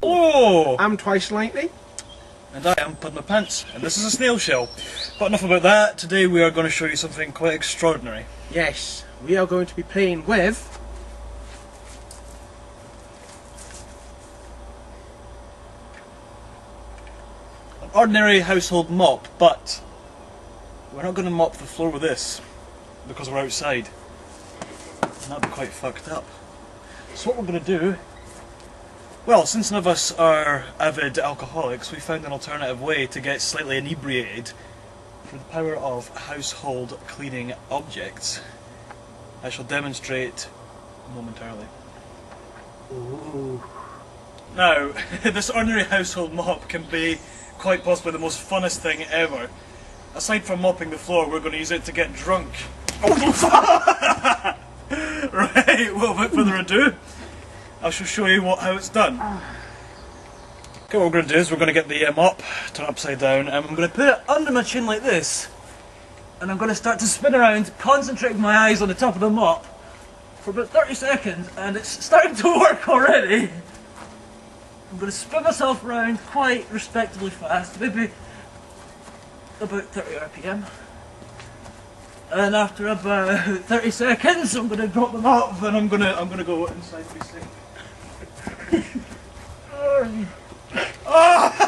Oh! I'm twice lightning. And I am Put My Pants, and this is a snail shell. But enough about that, today we are going to show you something quite extraordinary. Yes, we are going to be playing with. An ordinary household mop, but we're not going to mop the floor with this, because we're outside. And that'd be quite fucked up. So what we're going to do well, since none of us are avid alcoholics, we found an alternative way to get slightly inebriated through the power of household cleaning objects. I shall demonstrate momentarily. Ooh. Now, this ordinary household mop can be quite possibly the most funnest thing ever. Aside from mopping the floor, we're going to use it to get drunk. right, well, without further ado, I shall show you what how it's done. Ah. Okay, what we're going to do is we're going to get the um, mop, turn it upside down, and I'm going to put it under my chin like this. And I'm going to start to spin around, concentrating my eyes on the top of the mop for about 30 seconds, and it's starting to work already. I'm going to spin myself around quite respectably fast, maybe about 30 RPM. And after about 30 seconds, I'm going to drop them off, and I'm going to I'm going to go inside my sink. oh,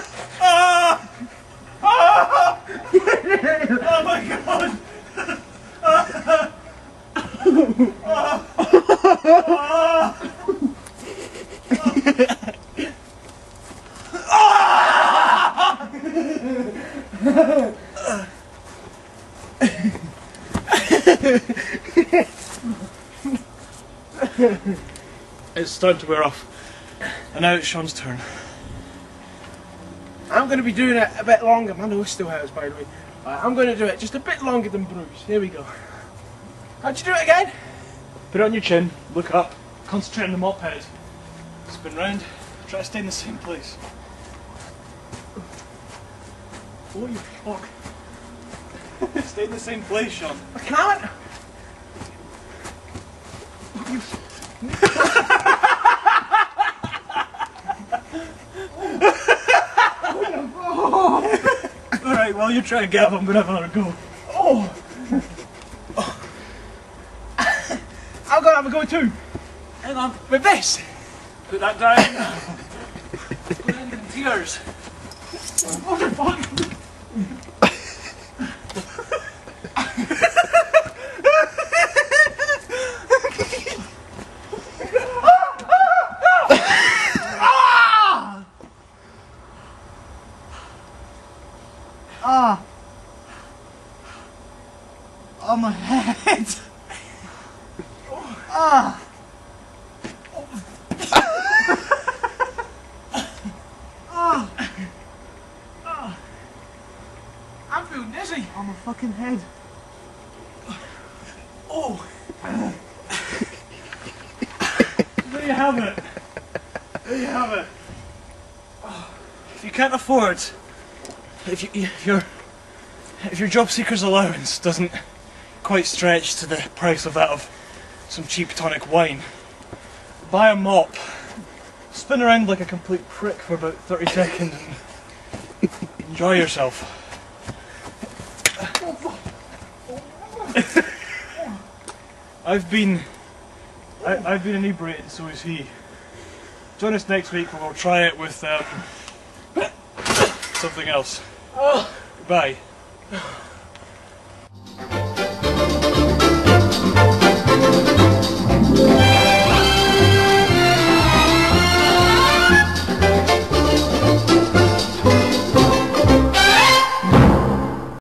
it's starting to wear off. And now it's Sean's turn. I'm going to be doing it a bit longer. My nose still hurts, by the way. Right, I'm going to do it just a bit longer than Bruce. Here we go. How'd you do it again? Put it on your chin, look up, concentrate on the mop head. Spin round, try to stay in the same place. Oh, you fuck. stay in the same place, Sean. I can't. Alright, well, you try and get up, I'm gonna have another go. Oh! I'm going to have a go too. Hang on, With this. put that down. put it in tears. What the fuck? On my head! ah! I'm feeling dizzy. On my fucking head. Oh! there you have it. There you have it. If you can't afford, if, you, if your if your job seeker's allowance doesn't quite stretch to the price of that of some cheap tonic wine, buy a mop, spin around like a complete prick for about 30 seconds and enjoy yourself. I've been I, I've been inebriated, so is he. Join us next week we'll try it with um, something else. Goodbye.